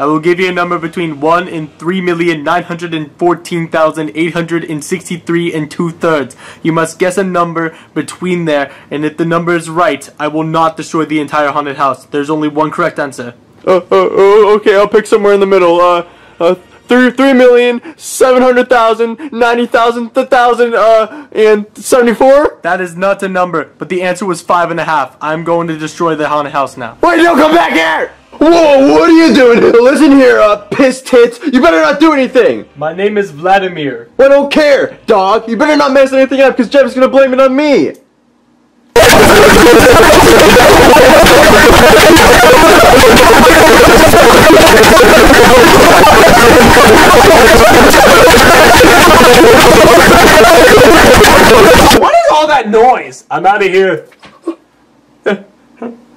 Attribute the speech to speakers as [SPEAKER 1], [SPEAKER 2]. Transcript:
[SPEAKER 1] I will give you a number between 1 and 3,914,863 and 2 thirds. You must guess a number between there, and if the number is right, I will not destroy the entire haunted house. There's only one correct answer.
[SPEAKER 2] Uh, uh, uh, okay, I'll pick somewhere in the middle. Uh, uh, three, three million, seven hundred thousand, ninety thousand, thousand, uh, and seventy-four.
[SPEAKER 1] That is not a number, but the answer was five and a half. I'm going to destroy the haunted house now.
[SPEAKER 2] Wait, don't come back here! Whoa, what are you doing? Listen here, uh, piss tits. You better not do anything.
[SPEAKER 1] My name is Vladimir.
[SPEAKER 2] I don't care, dog. You better not mess anything up, because Jeff's gonna blame it on me.
[SPEAKER 1] What is all that noise? I'm out of here.